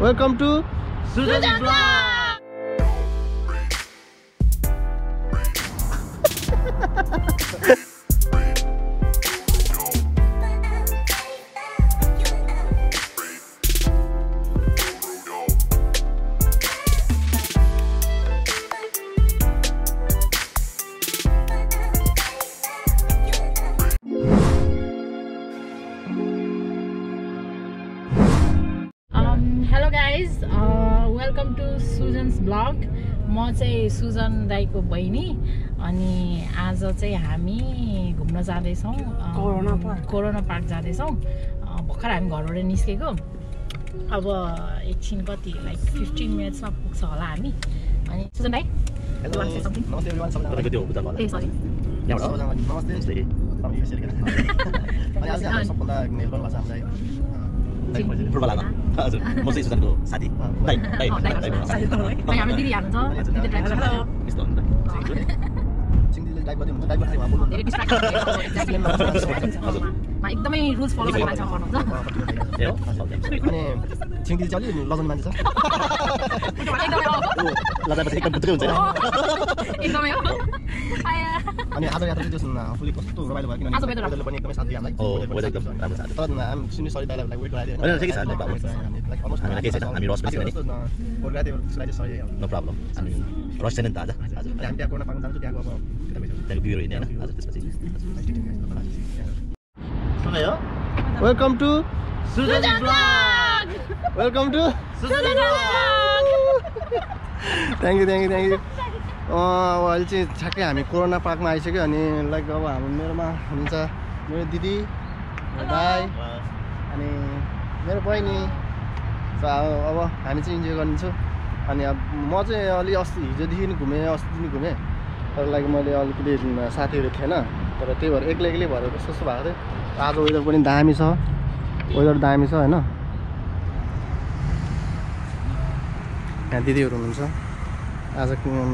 Welcome to hello guys welcome to Sujan's blog म चाहिँ सुजन दाईको बहिनी अनि आज चाहिँ हामी घुम्न जाँदैछौँ। Corona park. कोरोना पार्क जाँदैछौँ। भर्खर हामी घरबाट निस्केको। अब एकछिन कति लाइक फिफ्टिन मिनट्समा पुग्छ होला हामी। अनि सुजन दाई सरी फुटबल हजुर म चाहिँ सुजनको साथी दाइ दाइ हाम्रो दिदी हाल्नुहुन्छ एकदमै रुल्स फलो गर्ने मान्छे अनि चाहिँ अलिक लजाउने मान्छे छ लजाएपछि एकदम हुन्छ एकदमै हो। अनि आज यात्रा चाहिँ त्यसमा आफूले कस्तो रमाइलो भयो किनभने पनि एकदमै साथ दियो हामीलाई हो वेदर एकदम राम्रो छ आज। तर हामी सुन्ने सरी दाइलाई वेट गराइदियो होइन, नि। प्रब्लम हामी रस छैन नि त आज आज हामी त्यहाँ कोरोना पार्क जान्छौँ त्यहाँको अब त्यहाँको बिउ हेर्ने होइन आज त्यसपछि welcome to welcome to thank you thank you thank you अहिले चाहिँ ठ्याक्कै हामी कोरोना पार्कमा आइसक्यो अनि लाइक अब हाम्रो मेरोमा हुनुहुन्छ मेरो दिदी दाई अनि मेरो बहिनी। So, अब हामी चाहिँ इन्जोय गर्नेछौँ। अनि अब म चाहिँ अलि अस्ति हिजोदेखि नि घुमेँ अस्तिदेखि घुमेँ। तर लाइक मैले अलिकति साथीहरू थिएन। तर त्यही भएर एक्लै एक्लै भएर कस्तो कस्तो भएको थियो। आज वेदर पनि दामी छ। वेदर दामी छ होइन? यहाँ दिदीहरू हुनुहुन्छ। आज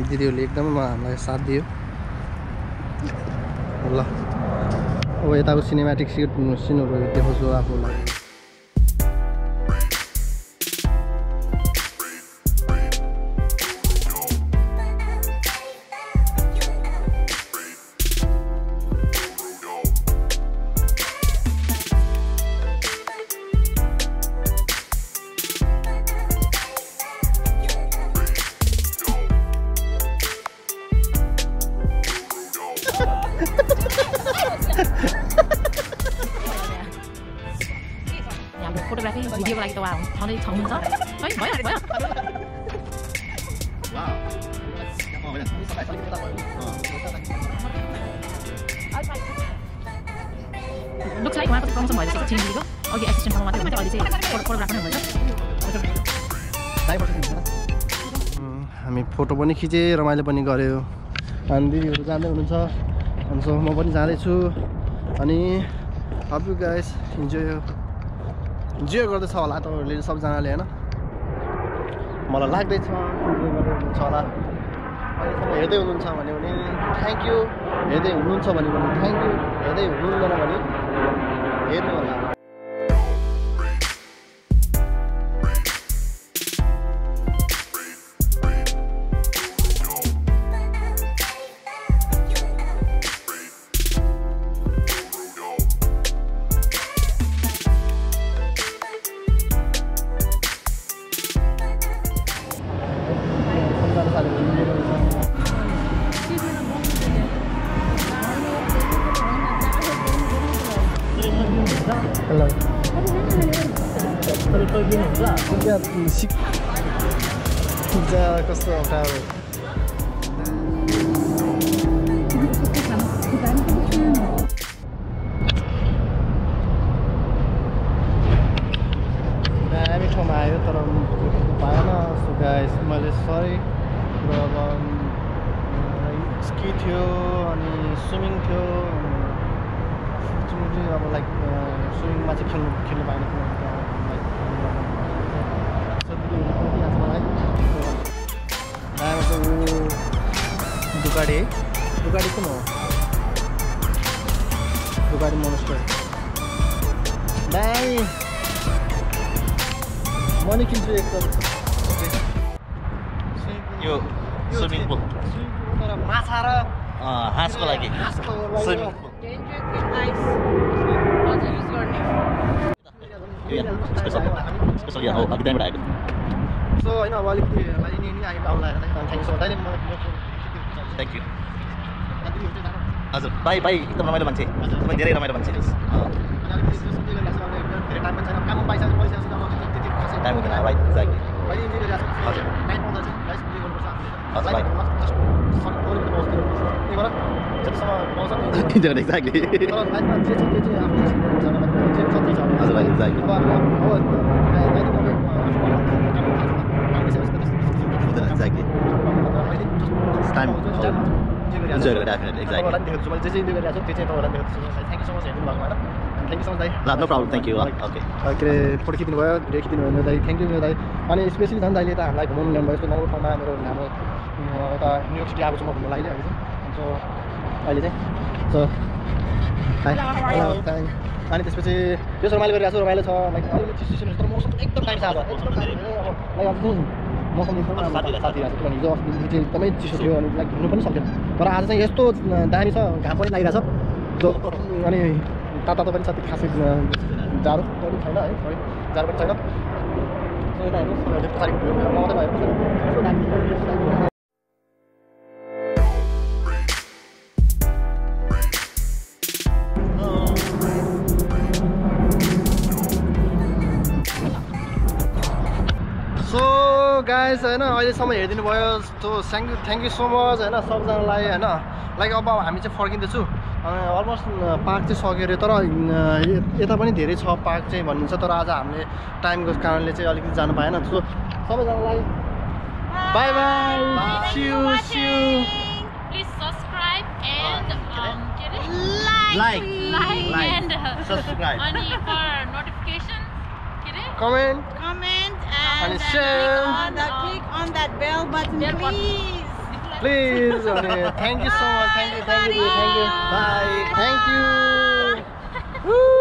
दिदीहरूले एकदमै हामीलाई साथ दियो। ल। अब यताको सिनेमेटिक सिट सिनहरू देखाउँछु आफूलाई। हाम्रो फोटोग्राफी भिडियोको लागि त उहाँ छँदै छनुहुन्छ है भयो भयो लुक्स लाइक उहाँको प्रमोसन मात्रै अहिले चाहिँ फोटोग्राफर हुनुहुन्छ हामी फोटो पनि खिचेँ रमाइलो पनि गऱ्यो अनि दिदीहरू जाँदै हुनुहुन्छ। अनि सो म पनि जाँदैछु। अनि यु गाइस इन्जोय इन्जोय गर्दैछ होला तपाईँहरूले सबजनाले होइन? मलाई लाग्दैछ इन्जोय गर्दै हुनुहुन्छ होला। अहिलेसम्म हेर्दै हुनुहुन्छ भने पनि थ्याङ्क यू हेर्दै हुनुहुन्छ भने पनि थ्याङ्क यू हेर्दै हुनुहुँदैन भने हेर्नु होला। सिक पिज्जा कस्तो अप्ठ्यारो दामी ठाउँमा आयो तर भएन सो गाइस मैले सरी र स्की थियो अनि स्विमिङ थियो अब लाइक स्विमिङमा चाहिँ खेल्नु खेल्नु पाएन है दुकाडी कुन हो दुकाडी मोनस्टर दामी म नि किन्छु एकदम यो स्विमिङ पुल तर माछा र हाँसको लागि स्विमिङ पुल स्पेसल यहाँ हो अघि त्यहाँबाट आएको सो होइन अब अलिकति लाइन नि आइ आउला थ्याङ्क सो दाइले थ्याङ्क यू हजुर भाइ भाइ एकदम रमाइलो मान्छे तपाईँ धेरै रमाइलो मान्छे टाइम हुँदैन राइट एक्ज्याक्टली हजुर। हजुर, भाइ। एक्ज्याक्टली लाइफमा जे दाइ ल no problem thank you okay के अरे फोटो खिच्नु भयो भिडियो खिच्नु भयो दाइ थ्याङ्क यू मेरो दाइ अनि स्पेसली झन् दाइले त हामीलाई घुमाउनु ल्याउनु भयो यस्तो नौ ठाउँमा मेरो हाम्रो यता न्युयोर्क सिटी आएको छु म घुम्नु लागि अहिले चाहिँ सो अहिले चाहिँ सो अनि त्यसपछि त्यसो रमाइलो गरिरहेको छु रमाइलो छ लाइक अलिकति तर मौसम एकदम दामी छ अब एकदम दामी छ। अब लाइक मौसम एकदम राम्रो साथी छ, साथी भएको छ किनभने हिजो अस्ति एकदमै चिसो थियो अनि घुम्नु पनि सक्थेन तर आज चाहिँ यस्तो दामी छ घाम पनि लागिरहेछ जो अनि तातो पनि छ खासै जाडो पनि छैन है सरी जाडो पनि छैन गाइस होइन अहिलेसम्म हेरिदिनु भयो so thank you thank you so much होइन सबजनालाई होइन लाइक अब हामी चाहिँ फर्किँदैछु अलमोस्ट पार्क चाहिँ सक्यो अरे तर यता पनि धेरै छ पार्क चाहिँ भन्नुहुन्छ तर आज हामीले टाइमको कारणले चाहिँ अलिकति जानु पाएन सो सबैजनालाई bye bye see you see you Please subscribe and के अरे? Like. like Like. and Subscribe. अनि for notification के अरे? Comment comment and, then share. Click on, the, click on that bell button, bell please. Button. Please. Thank you so much. Thank you. Thank you. Thank you. Bye. Thank you.